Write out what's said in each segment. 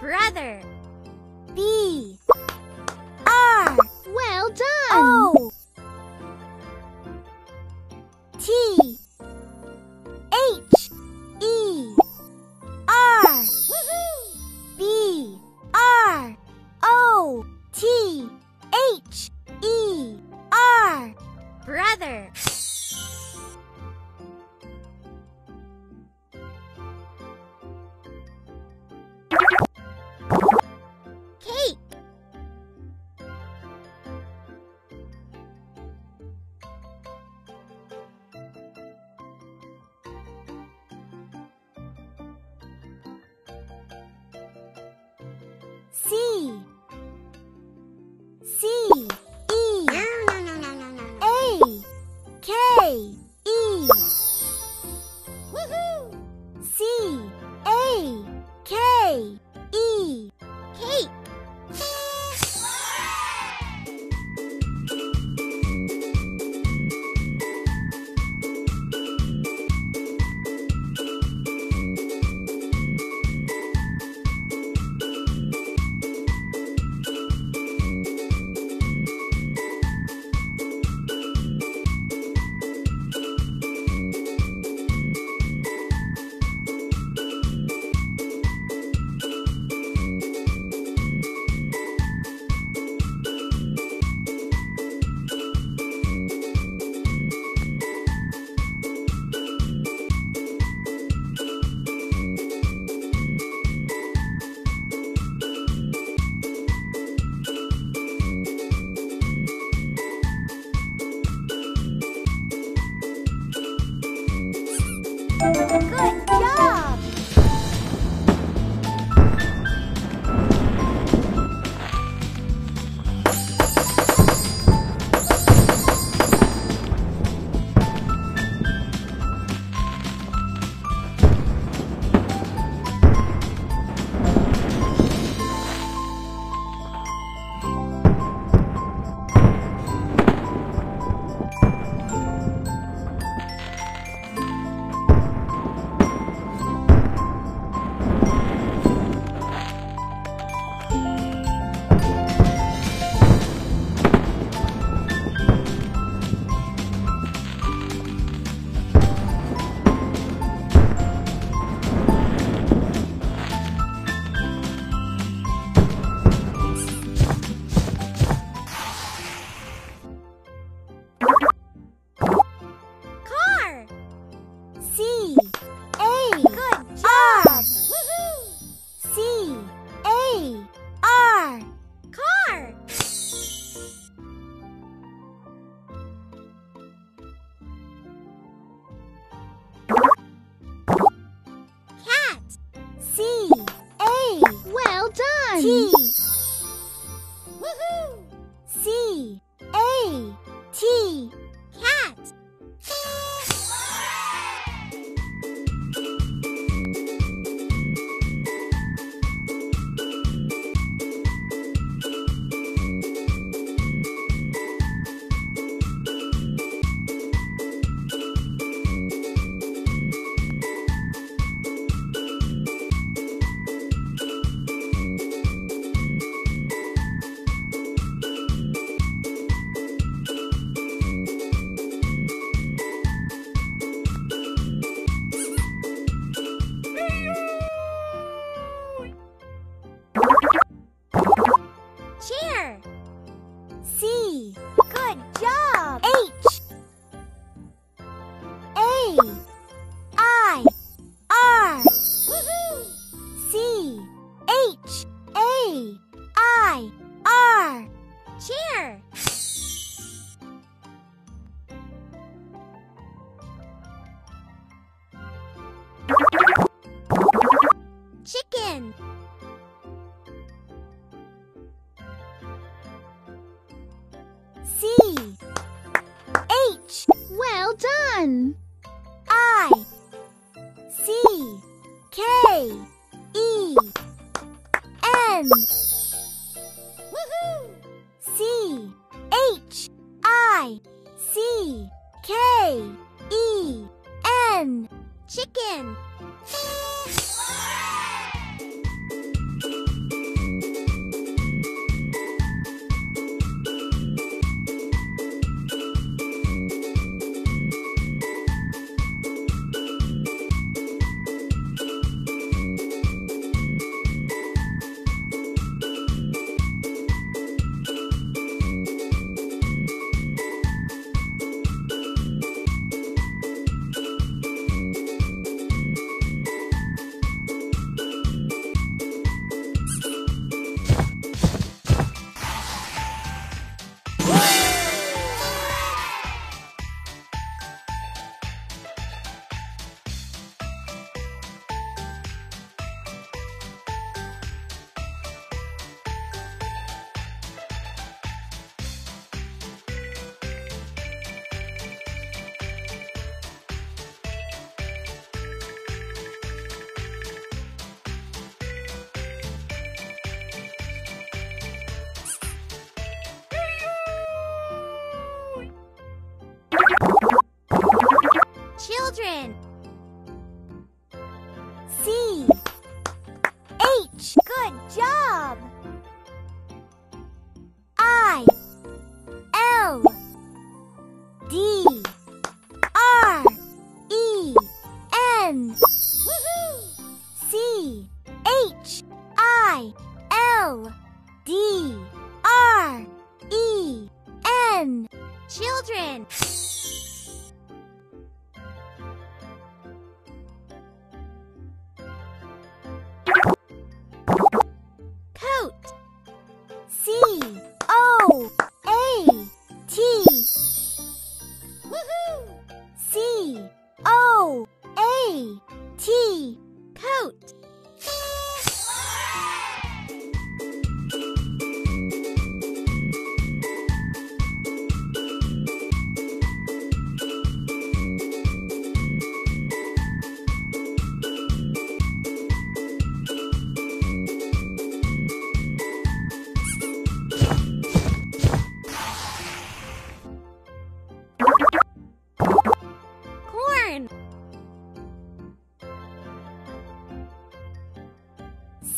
Brother. B. R. Well done! O. T. H. E. R. B. R. O. T. H. E. R. Brother. Well Chair. Chicken. C. H. Well done! I. C. K. E. N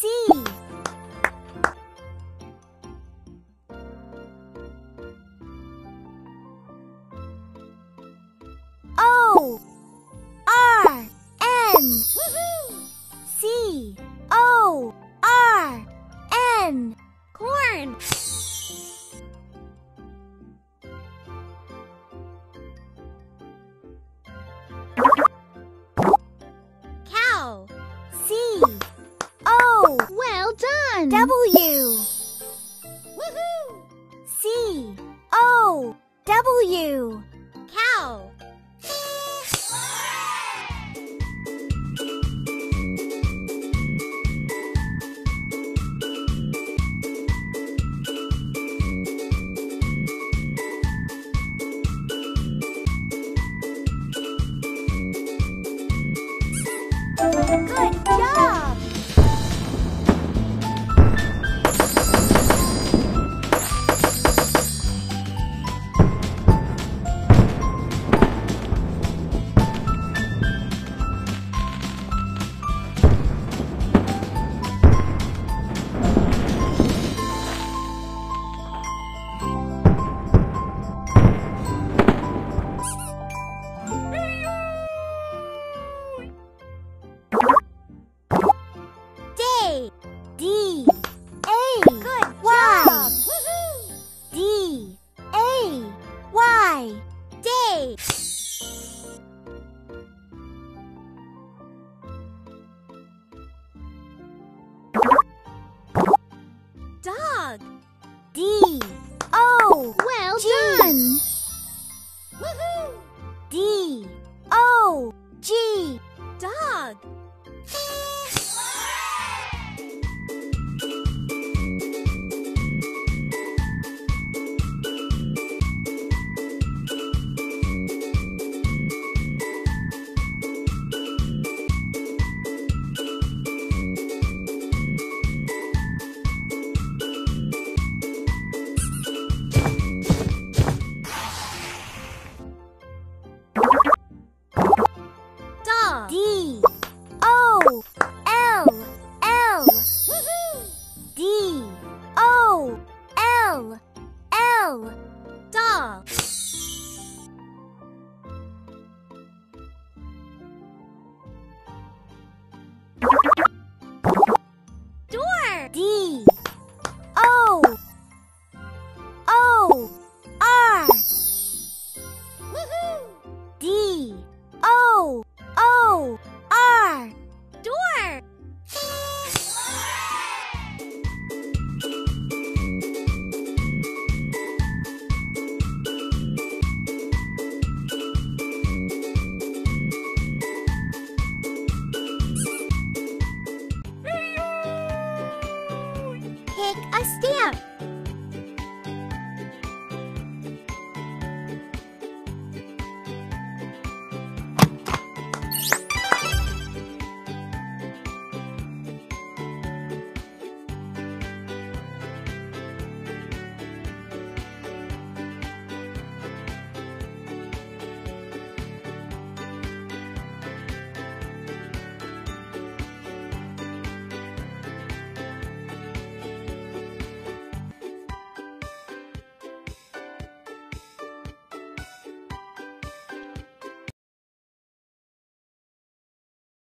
C done. W C O W Cow. Good D